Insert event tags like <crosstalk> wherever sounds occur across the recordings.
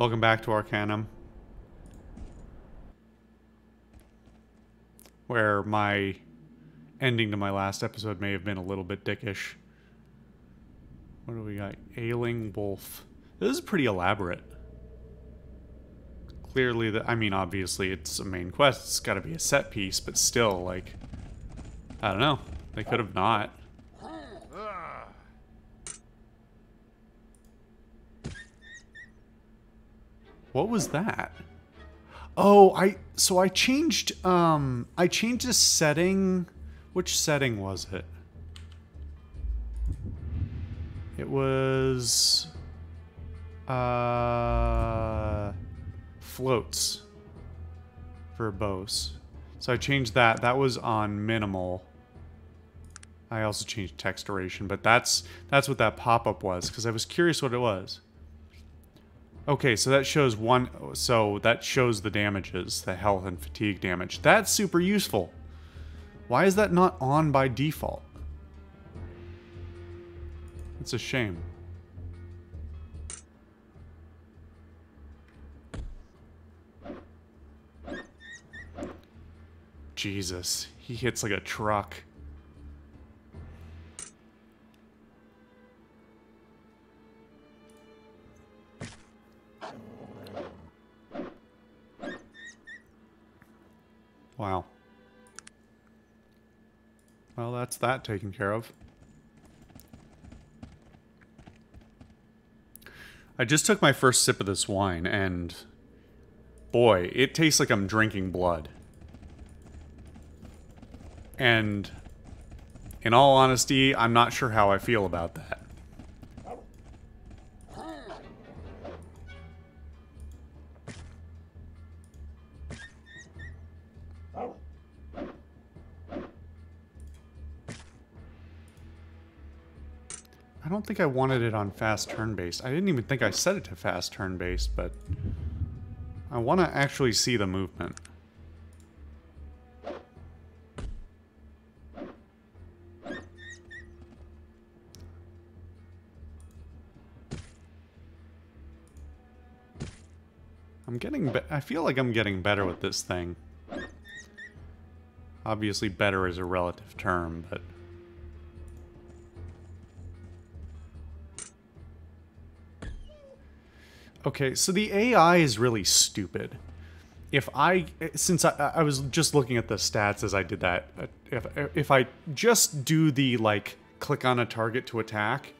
Welcome back to Arcanum. Where my ending to my last episode may have been a little bit dickish. What do we got? Ailing Wolf. This is pretty elaborate. Clearly, the, I mean, obviously it's a main quest. It's got to be a set piece, but still, like, I don't know. They could have not. What was that? Oh, I so I changed um I changed a setting. Which setting was it? It was uh floats for. So I changed that. That was on minimal. I also changed text duration, but that's that's what that pop-up was because I was curious what it was. Okay, so that shows one, so that shows the damages, the health and fatigue damage. That's super useful. Why is that not on by default? It's a shame. Jesus, he hits like a truck. That's that taken care of. I just took my first sip of this wine, and boy, it tastes like I'm drinking blood. And in all honesty, I'm not sure how I feel about that. Think I wanted it on fast turn-based. I didn't even think I set it to fast turn-based, but I want to actually see the movement. I'm getting I feel like I'm getting better with this thing. Obviously better is a relative term, but... Okay, so the AI is really stupid. If I, since I, I was just looking at the stats as I did that, if, if I just do the, like, click on a target to attack,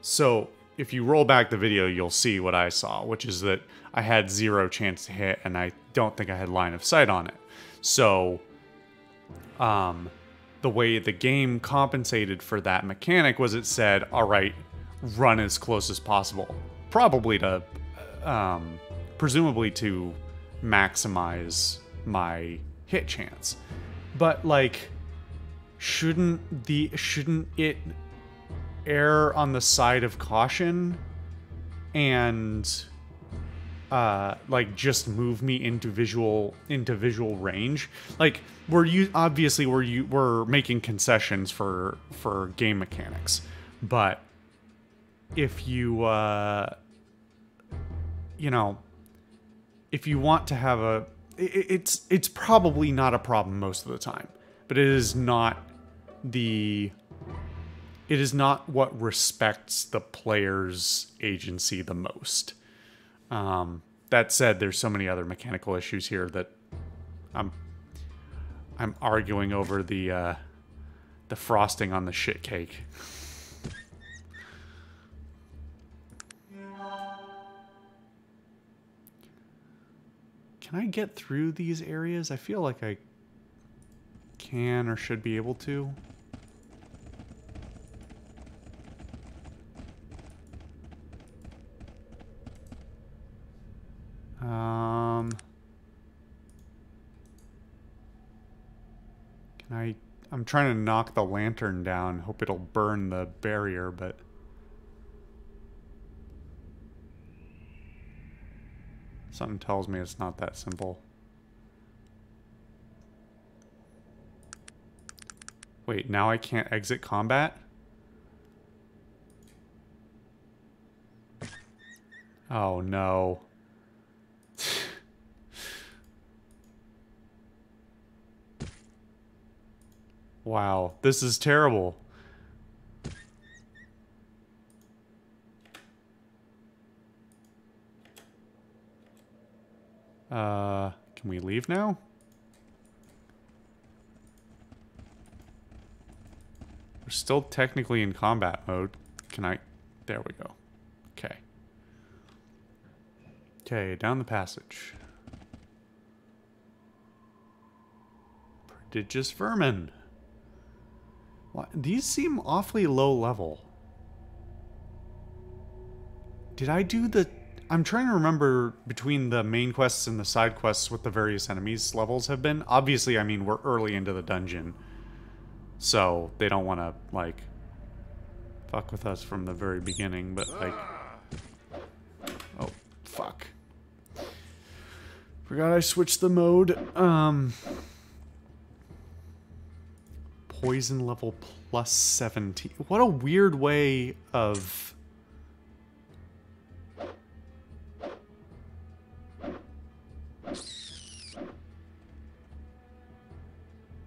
so if you roll back the video, you'll see what I saw, which is that I had zero chance to hit, and I don't think I had line of sight on it. So, um, the way the game compensated for that mechanic was it said, all right, run as close as possible probably to, um, presumably to maximize my hit chance. But like, shouldn't the shouldn't it err on the side of caution and uh like just move me into visual into visual range like we're you obviously we're you we're making concessions for for game mechanics but if you uh you know if you want to have a it, it's it's probably not a problem most of the time but it is not the it is not what respects the player's agency the most. Um that said there's so many other mechanical issues here that i'm i'm arguing over the uh the frosting on the shit cake <laughs> Can I get through these areas? I feel like I can or should be able to. Um, can I... I'm trying to knock the lantern down. Hope it'll burn the barrier, but... Something tells me it's not that simple. Wait, now I can't exit combat? Oh no. <laughs> wow, this is terrible. Uh, can we leave now? We're still technically in combat mode. Can I? There we go. Okay. Okay, down the passage. Prodigious vermin. What? These seem awfully low level. Did I do the... I'm trying to remember between the main quests and the side quests what the various enemies levels have been. Obviously, I mean, we're early into the dungeon. So, they don't want to, like, fuck with us from the very beginning, but, like... Oh, fuck. Forgot I switched the mode. Um, poison level plus 17. What a weird way of...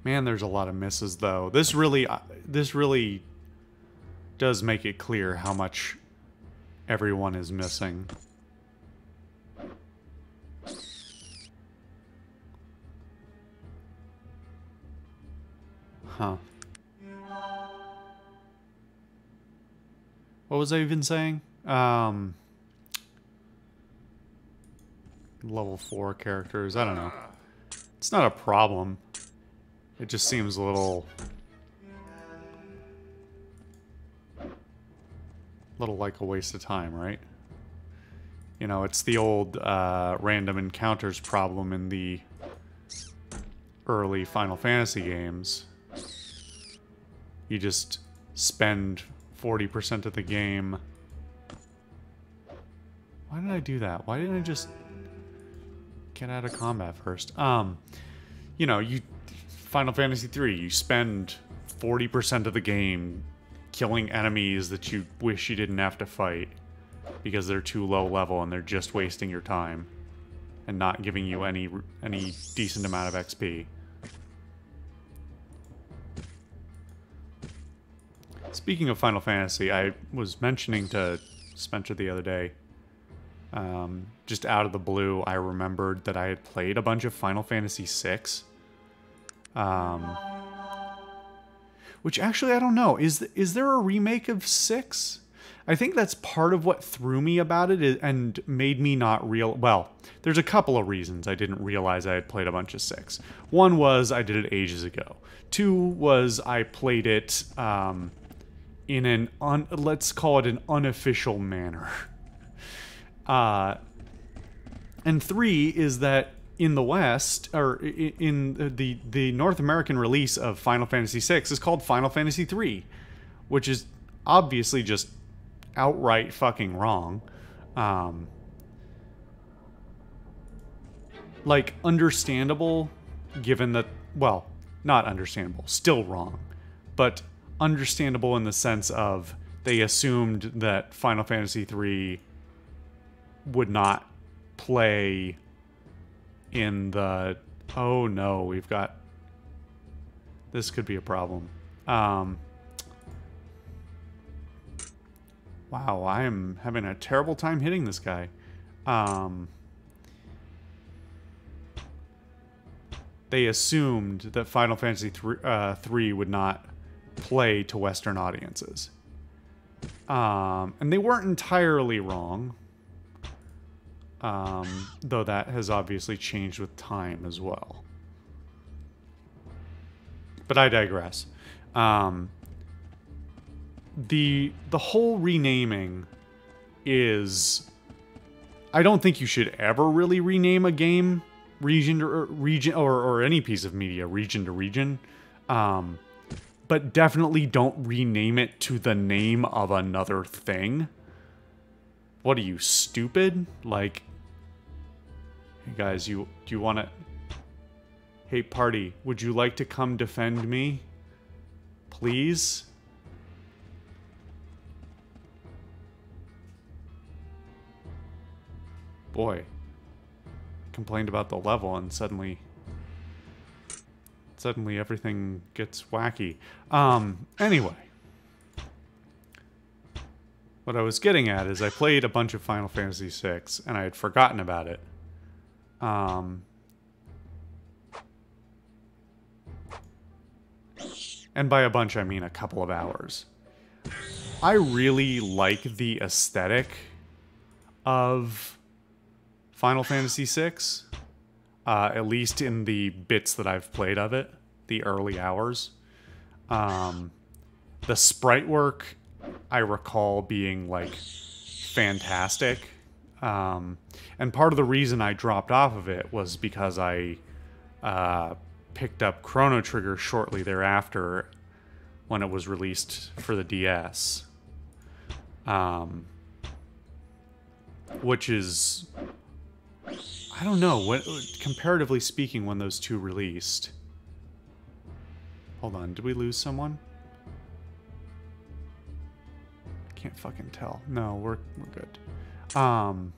Man, there's a lot of misses though. This really, uh, this really does make it clear how much everyone is missing. Huh. What was I even saying? Um, level 4 characters, I don't know. It's not a problem. It just seems a little... little like a waste of time, right? You know, it's the old uh, random encounters problem in the early Final Fantasy games you just spend 40% of the game. Why did I do that? Why didn't I just get out of combat first? Um, you know, you Final Fantasy 3, you spend 40% of the game killing enemies that you wish you didn't have to fight because they're too low level and they're just wasting your time and not giving you any any decent amount of XP. Speaking of Final Fantasy, I was mentioning to Spencer the other day, um, just out of the blue, I remembered that I had played a bunch of Final Fantasy VI. Um, which actually, I don't know. Is is there a remake of 6? I think that's part of what threw me about it and made me not real. Well, there's a couple of reasons I didn't realize I had played a bunch of 6. One was I did it ages ago. Two was I played it um, in an un, let's call it an unofficial manner. <laughs> Uh, and three is that in the West, or in the the North American release of Final Fantasy VI is called Final Fantasy III, which is obviously just outright fucking wrong. Um, like understandable, given that well, not understandable, still wrong, but understandable in the sense of they assumed that Final Fantasy III would not play in the oh no, we've got this could be a problem. Um, wow, I am having a terrible time hitting this guy. Um, they assumed that Final Fantasy 3, uh, 3 would not play to Western audiences. Um, and they weren't entirely wrong, um, though that has obviously changed with time as well. But I digress. Um, the the whole renaming is I don't think you should ever really rename a game region to region or, or any piece of media region to region. Um, but definitely don't rename it to the name of another thing. What are you, stupid? Like, hey guys, you do you want to... Hey party, would you like to come defend me? Please? boy, complained about the level and suddenly suddenly everything gets wacky. Um, anyway. What I was getting at is I played a bunch of Final Fantasy VI and I had forgotten about it. Um, and by a bunch I mean a couple of hours. I really like the aesthetic of Final Fantasy VI, uh, at least in the bits that I've played of it, the early hours. Um, the sprite work I recall being like fantastic. Um, and part of the reason I dropped off of it was because I uh, picked up Chrono Trigger shortly thereafter when it was released for the DS. Um, which is, I don't know, what, comparatively speaking, when those two released. Hold on, did we lose someone? Can't fucking tell. No, we're, we're good. Um,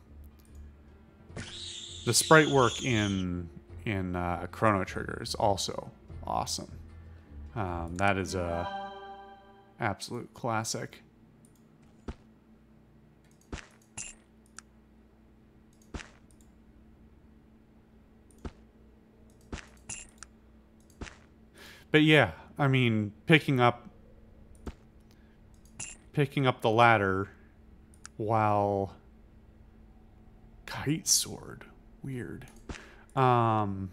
the sprite work in in uh, Chrono Trigger is also awesome. Um, that is a absolute classic. But yeah, I mean, picking up picking up the latter while kite sword. Weird. Um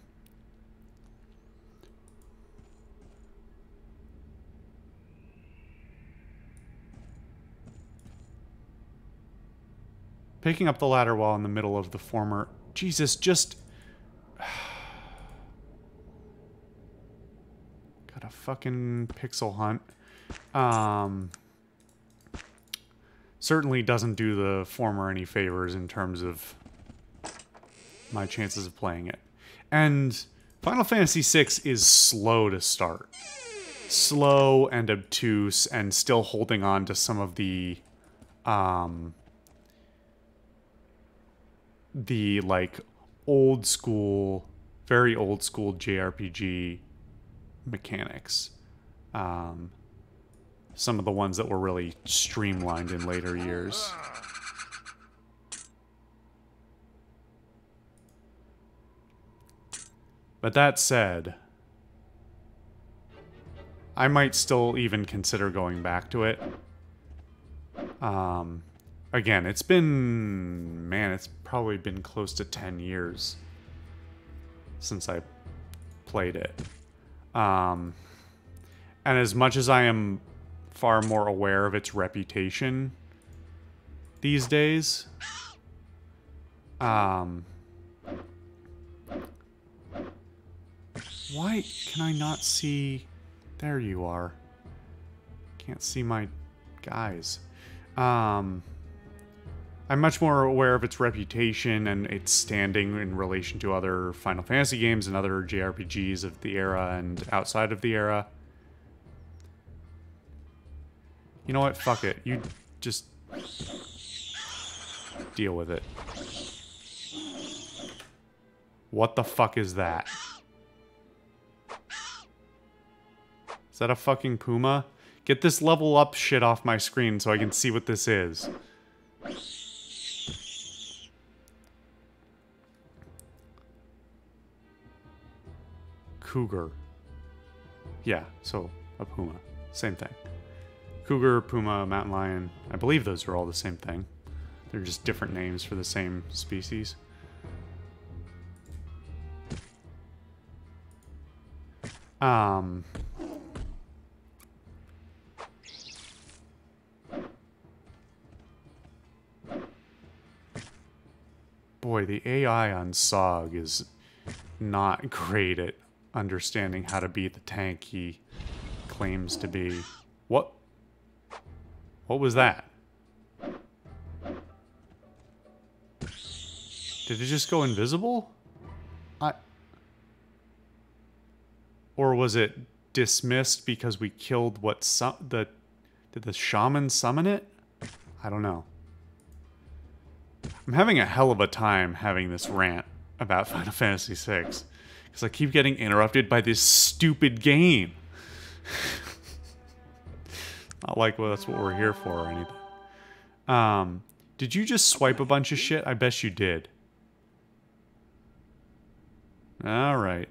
picking up the latter while in the middle of the former jesus just <sighs> got a fucking pixel hunt. Um certainly doesn't do the former any favors in terms of my chances of playing it. And Final Fantasy VI is slow to start. Slow and obtuse and still holding on to some of the um the like old school very old school JRPG mechanics. Um some of the ones that were really streamlined in later years. But that said, I might still even consider going back to it. Um, again, it's been, man, it's probably been close to 10 years since I played it. Um, and as much as I am far more aware of its reputation these days. Um, why can I not see? There you are. Can't see my guys. Um, I'm much more aware of its reputation and its standing in relation to other Final Fantasy games and other JRPGs of the era and outside of the era. You know what? Fuck it. You just deal with it. What the fuck is that? Is that a fucking puma? Get this level up shit off my screen so I can see what this is. Cougar. Yeah, so a puma. Same thing. Cougar, puma, mountain lion. I believe those are all the same thing. They're just different names for the same species. Um... Boy, the AI on Sogg is not <laughs> great at understanding how to beat the tank he claims to be. What? What was that? Did it just go invisible? I... Or was it dismissed because we killed what. The... Did the shaman summon it? I don't know. I'm having a hell of a time having this rant about <laughs> Final Fantasy VI. Because I keep getting interrupted by this stupid game. Not like well, that's what we're here for or anything. Um, did you just swipe a bunch of shit? I bet you did. Alright.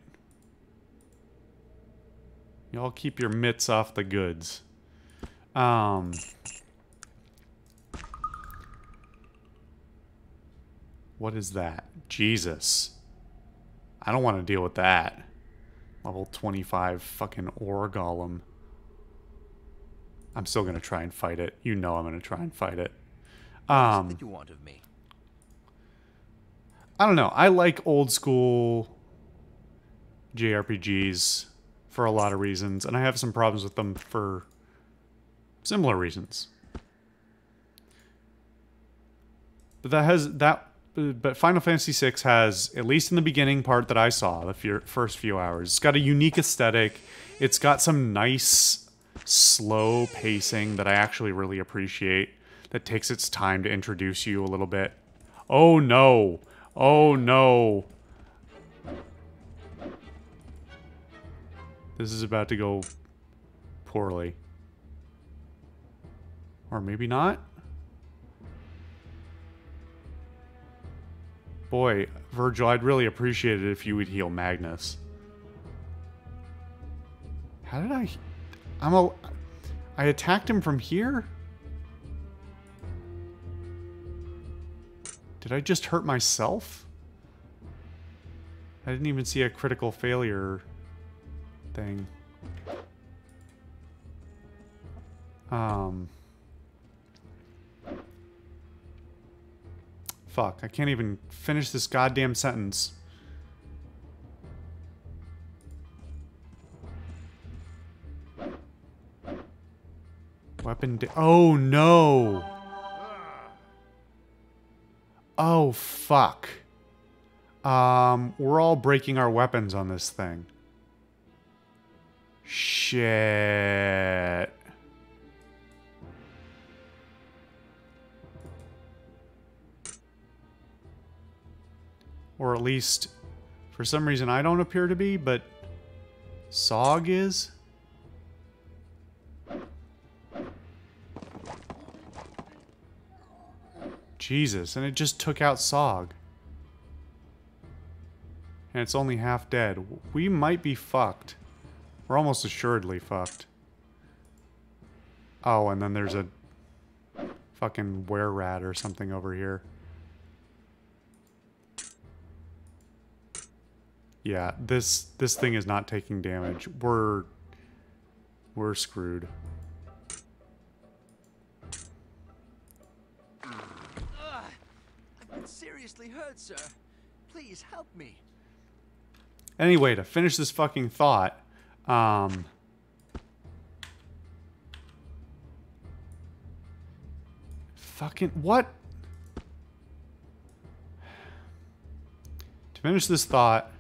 Y'all keep your mitts off the goods. Um... What is that? Jesus. I don't want to deal with that. Level 25 fucking ore golem. I'm still going to try and fight it. You know I'm going to try and fight it. Um, what you want of me? I don't know. I like old school JRPGs for a lot of reasons, and I have some problems with them for similar reasons. But that has that but Final Fantasy VI has, at least in the beginning part that I saw, the first few hours, it's got a unique aesthetic. It's got some nice, slow pacing that I actually really appreciate. That takes its time to introduce you a little bit. Oh no! Oh no! This is about to go poorly. Or maybe not? Boy, Virgil, I'd really appreciate it if you would heal Magnus. How did I... I'm a... I attacked him from here? Did I just hurt myself? I didn't even see a critical failure thing. Um... Fuck, I can't even finish this goddamn sentence. Weapon Oh, no! Oh, fuck. Um, we're all breaking our weapons on this thing. Shit. Or at least, for some reason, I don't appear to be, but Sogg is? Jesus, and it just took out Sogg. And it's only half dead. We might be fucked. We're almost assuredly fucked. Oh, and then there's a fucking were rat or something over here. Yeah, this this thing is not taking damage. We're we're screwed. Uh, I've been seriously hurt, sir. Please help me. Anyway, to finish this fucking thought, um fucking what? To finish this thought,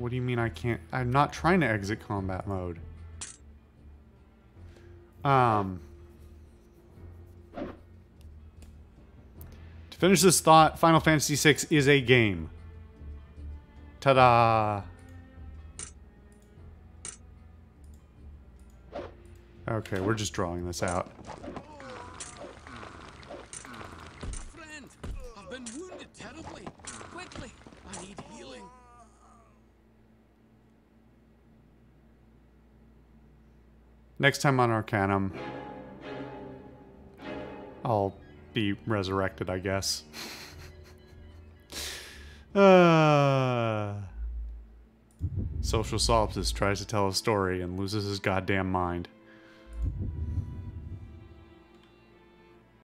What do you mean I can't? I'm not trying to exit combat mode. Um... To finish this thought, Final Fantasy VI is a game. Ta-da! Okay, we're just drawing this out. Next time on Arcanum, I'll be resurrected, I guess. uh, <laughs> Social Solipsist tries to tell a story and loses his goddamn mind.